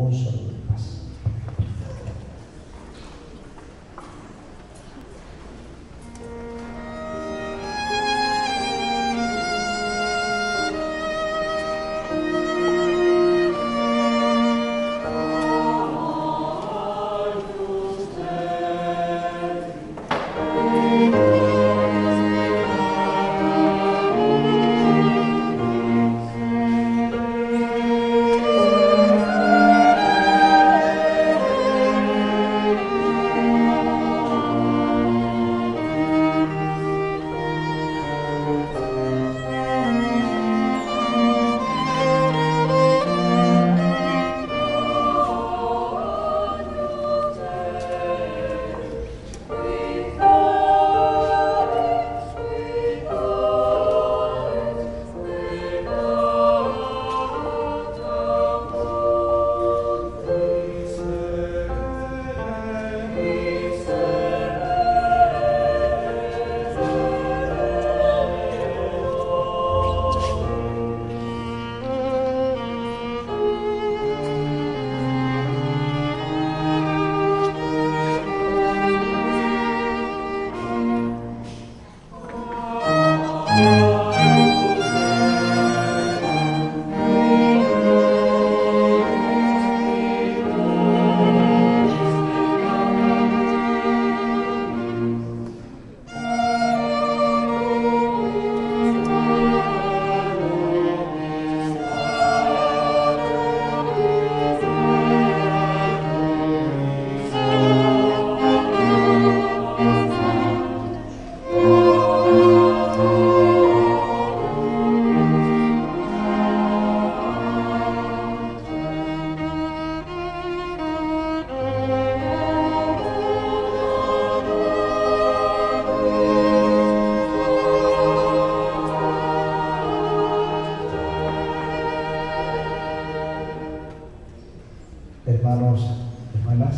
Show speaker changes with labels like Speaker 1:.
Speaker 1: 御社におります。Hermanos, hermanas,